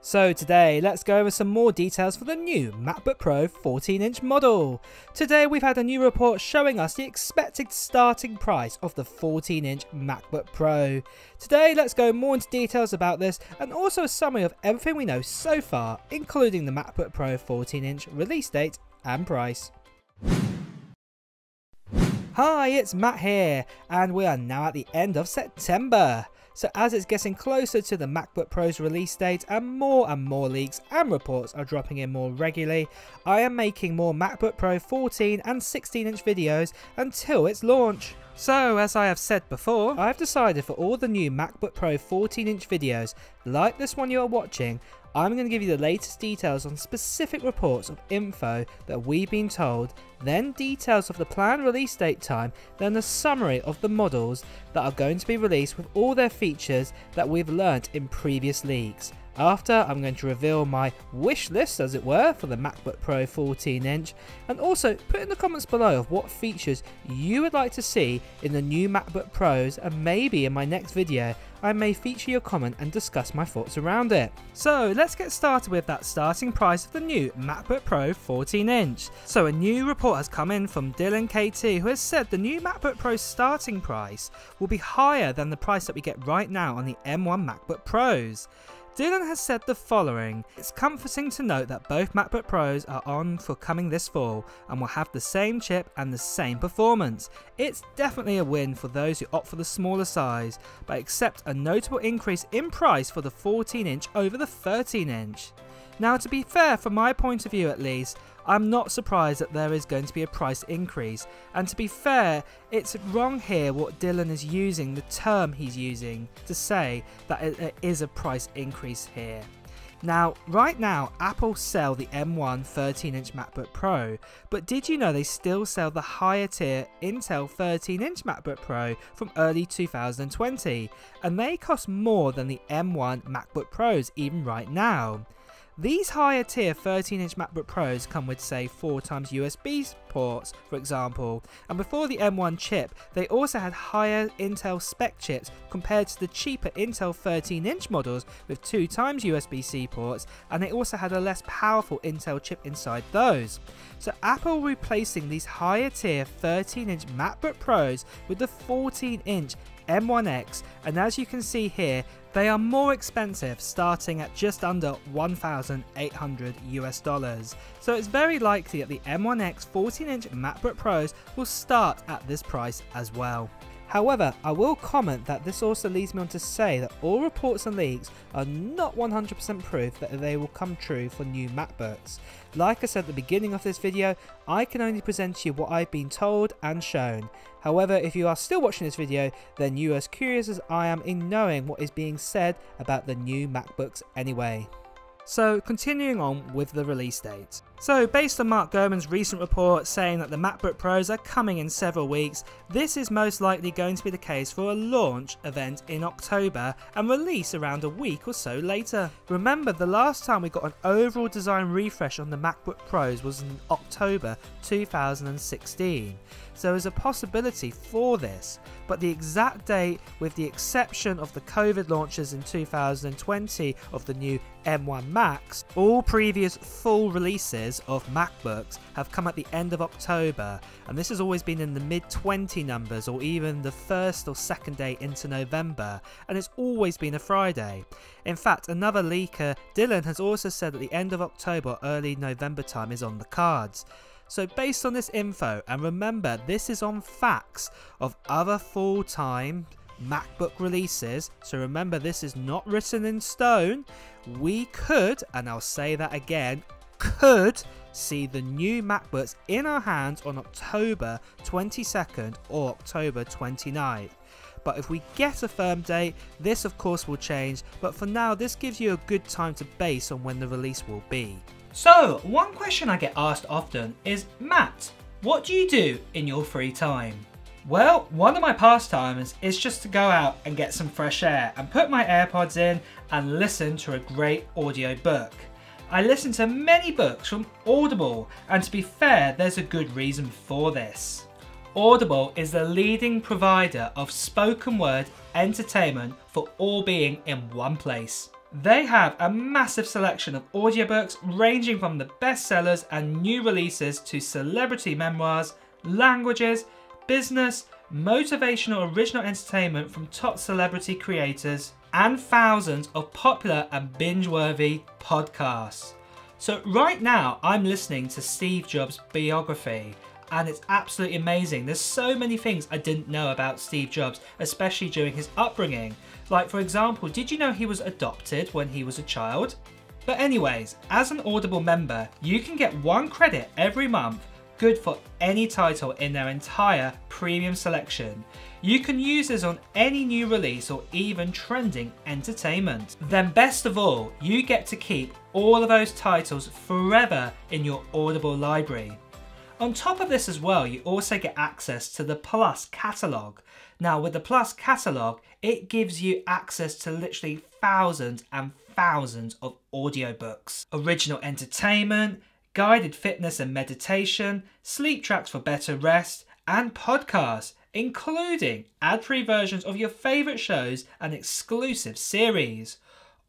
So today, let's go over some more details for the new MacBook Pro 14-inch model. Today we've had a new report showing us the expected starting price of the 14-inch MacBook Pro. Today let's go more into details about this and also a summary of everything we know so far, including the MacBook Pro 14-inch release date and price. Hi, it's Matt here, and we are now at the end of September. So as it's getting closer to the MacBook Pro's release date and more and more leaks and reports are dropping in more regularly, I am making more MacBook Pro 14 and 16 inch videos until its launch. So as I have said before, I've decided for all the new MacBook Pro 14 inch videos, like this one you are watching, I'm going to give you the latest details on specific reports of info that we've been told, then details of the planned release date time, then a summary of the models that are going to be released with all their features that we've learnt in previous leaks. After, I'm going to reveal my wish list, as it were, for the MacBook Pro 14 inch, and also put in the comments below of what features you would like to see in the new MacBook Pros, and maybe in my next video, I may feature your comment and discuss my thoughts around it. So let's get started with that starting price of the new MacBook Pro 14 inch. So a new report has come in from Dylan KT who has said the new MacBook Pro starting price will be higher than the price that we get right now on the M1 MacBook Pros. Dylan has said the following It's comforting to note that both MacBook Pros are on for coming this fall and will have the same chip and the same performance. It's definitely a win for those who opt for the smaller size, but accept a notable increase in price for the 14 inch over the 13 inch. Now, to be fair, from my point of view at least, I'm not surprised that there is going to be a price increase. And to be fair, it's wrong here what Dylan is using, the term he's using, to say that it is a price increase here. Now, right now, Apple sell the M1 13-inch MacBook Pro, but did you know they still sell the higher tier Intel 13-inch MacBook Pro from early 2020, and they cost more than the M1 MacBook Pros even right now. These higher tier 13 inch MacBook Pros come with say 4 times USB ports for example and before the M1 chip they also had higher Intel spec chips compared to the cheaper Intel 13 inch models with 2 times USB-C ports and they also had a less powerful Intel chip inside those. So Apple replacing these higher tier 13 inch MacBook Pros with the 14 inch M1X and as you can see here they are more expensive starting at just under 1,800 US dollars. So it's very likely that the M1X 14 inch MacBook Pros will start at this price as well. However, I will comment that this also leads me on to say that all reports and leaks are not 100% proof that they will come true for new MacBooks. Like I said at the beginning of this video, I can only present to you what I've been told and shown. However, if you are still watching this video, then you are as curious as I am in knowing what is being said about the new MacBooks anyway. So continuing on with the release date. So based on Mark Gurman's recent report saying that the MacBook Pros are coming in several weeks, this is most likely going to be the case for a launch event in October and release around a week or so later. Remember the last time we got an overall design refresh on the MacBook Pros was in October 2016 so there's a possibility for this, but the exact date, with the exception of the COVID launches in 2020 of the new M1 Macs, all previous full releases of MacBooks have come at the end of October, and this has always been in the mid 20 numbers or even the first or second day into November, and it's always been a Friday. In fact, another leaker, Dylan, has also said that the end of October, early November time is on the cards. So based on this info, and remember this is on facts of other full-time MacBook releases, so remember this is not written in stone, we could, and I'll say that again, could see the new MacBooks in our hands on October 22nd or October 29th. But if we get a firm date, this of course will change, but for now this gives you a good time to base on when the release will be. So, one question I get asked often is, Matt, what do you do in your free time? Well, one of my pastimes is just to go out and get some fresh air and put my AirPods in and listen to a great audio book. I listen to many books from Audible, and to be fair, there's a good reason for this. Audible is the leading provider of spoken word entertainment for all being in one place. They have a massive selection of audiobooks ranging from the bestsellers and new releases to celebrity memoirs, languages, business, motivational original entertainment from top celebrity creators, and thousands of popular and binge-worthy podcasts. So right now I'm listening to Steve Jobs' biography and it's absolutely amazing. There's so many things I didn't know about Steve Jobs, especially during his upbringing. Like for example, did you know he was adopted when he was a child? But anyways, as an Audible member, you can get one credit every month good for any title in their entire premium selection. You can use this on any new release or even trending entertainment. Then best of all, you get to keep all of those titles forever in your Audible library. On top of this as well, you also get access to the Plus catalogue. Now with the Plus catalogue, it gives you access to literally thousands and thousands of audiobooks, original entertainment, guided fitness and meditation, sleep tracks for better rest, and podcasts, including ad-free versions of your favourite shows and exclusive series.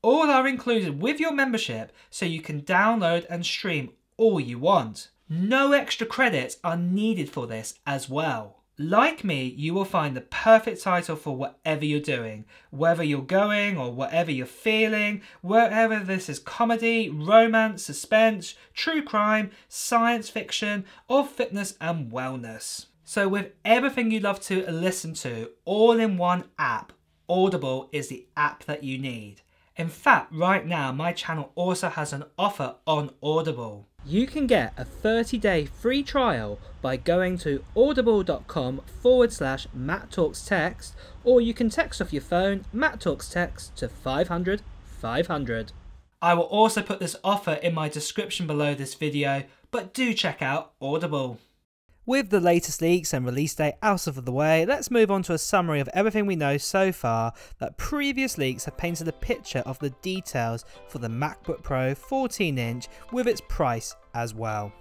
All are included with your membership so you can download and stream all you want. No extra credits are needed for this as well. Like me, you will find the perfect title for whatever you're doing, whether you're going or whatever you're feeling, wherever this is comedy, romance, suspense, true crime, science fiction, or fitness and wellness. So with everything you love to listen to all in one app, Audible is the app that you need. In fact, right now my channel also has an offer on Audible. You can get a 30 day free trial by going to audible.com forward slash Matt Talks Tech, or you can text off your phone Matt Talks Tech to 500 500. I will also put this offer in my description below this video, but do check out Audible. With the latest leaks and release date out of the way, let's move on to a summary of everything we know so far that previous leaks have painted a picture of the details for the MacBook Pro 14 inch with its price as well.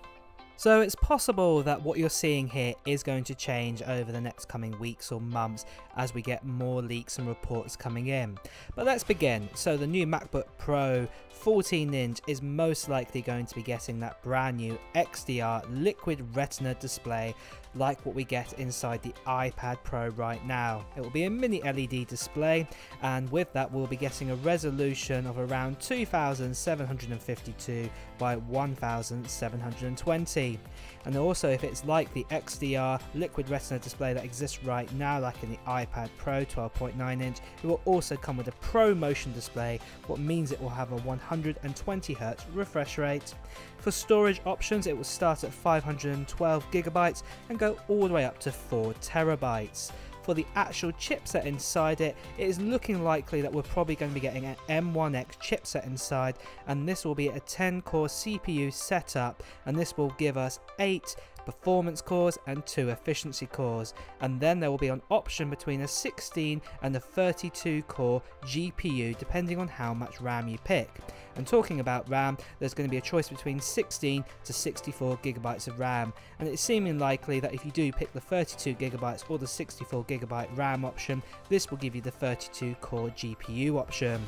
So it's possible that what you're seeing here is going to change over the next coming weeks or months as we get more leaks and reports coming in. But let's begin. So the new MacBook Pro 14 inch is most likely going to be getting that brand new XDR liquid retina display like what we get inside the iPad Pro right now. It will be a mini LED display and with that we'll be getting a resolution of around 2752 by 1720 and also if it's like the XDR liquid retina display that exists right now like in the iPad Pro 12.9 inch it will also come with a Pro Motion display what means it will have a 120Hz refresh rate. For storage options it will start at 512GB and go all the way up to 4 terabytes. For the actual chipset inside it, it is looking likely that we're probably going to be getting an M1X chipset inside and this will be a 10 core CPU setup and this will give us 8 performance cores and two efficiency cores and then there will be an option between a 16 and a 32 core GPU depending on how much RAM you pick. And talking about RAM, there's going to be a choice between 16 to 64 gigabytes of RAM and it's seeming likely that if you do pick the 32 gigabytes or the 64 gigabyte RAM option, this will give you the 32 core GPU option.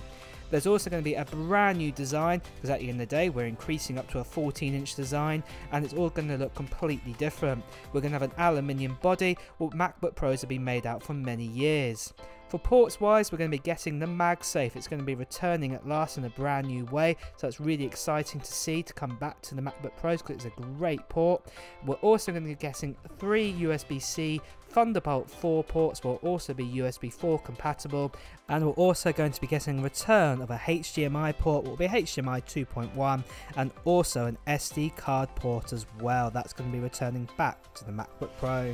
There's also going to be a brand new design because at the end of the day we're increasing up to a 14 inch design and it's all going to look completely different. We're going to have an aluminium body what MacBook Pros have been made out for many years. For ports wise, we're going to be getting the MagSafe. It's going to be returning at last in a brand new way, so it's really exciting to see to come back to the MacBook Pros because it's a great port. We're also going to be getting three USB-C Thunderbolt 4 ports will also be USB 4 compatible and we're also going to be getting return of a HDMI port will be HDMI 2.1 and also an SD card port as well that's going to be returning back to the MacBook Pro.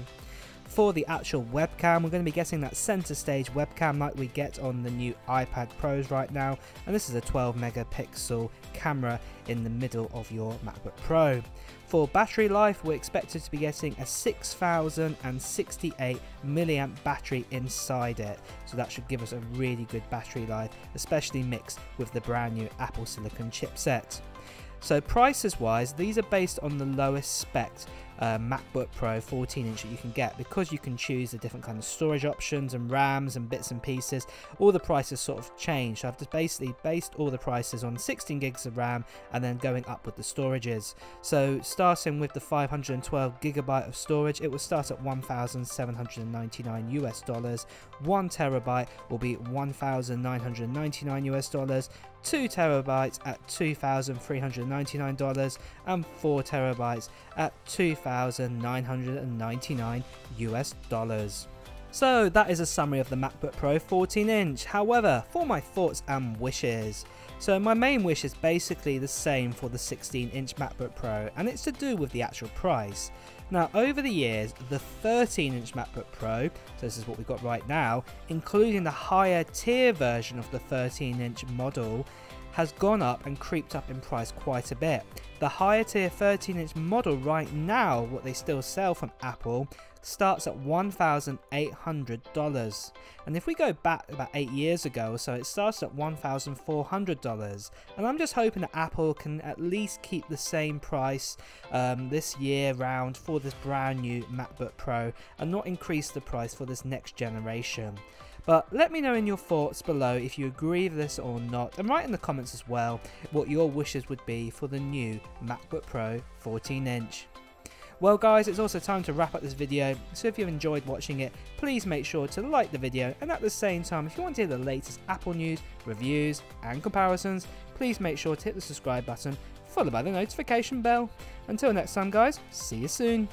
For the actual webcam, we're going to be getting that center stage webcam like we get on the new iPad Pros right now, and this is a 12 megapixel camera in the middle of your MacBook Pro. For battery life, we're expected to be getting a 6068 milliamp battery inside it, so that should give us a really good battery life, especially mixed with the brand new Apple Silicon chipset. So prices wise, these are based on the lowest spec uh, MacBook Pro 14 inch that you can get because you can choose the different kind of storage options and RAMs and bits and pieces. All the prices sort of change. So I've just basically based all the prices on 16 gigs of RAM and then going up with the storages. So starting with the 512 gigabyte of storage, it will start at 1,799 US dollars. One terabyte will be 1,999 US dollars. 2 terabytes at $2,399 and 4 terabytes at 2,999 US dollars. So that is a summary of the MacBook Pro 14 inch. However, for my thoughts and wishes. So my main wish is basically the same for the 16 inch MacBook Pro and it's to do with the actual price. Now over the years the 13 inch MacBook Pro, so this is what we've got right now, including the higher tier version of the 13 inch model has gone up and creeped up in price quite a bit. The higher tier 13 inch model right now, what they still sell from Apple, starts at $1,800. And if we go back about 8 years ago or so, it starts at $1,400. And I'm just hoping that Apple can at least keep the same price um, this year round for this brand new MacBook Pro and not increase the price for this next generation. But let me know in your thoughts below if you agree with this or not, and write in the comments as well what your wishes would be for the new MacBook Pro 14 inch. Well guys, it's also time to wrap up this video, so if you've enjoyed watching it, please make sure to like the video, and at the same time, if you want to hear the latest Apple news, reviews, and comparisons, please make sure to hit the subscribe button, followed by the notification bell. Until next time guys, see you soon.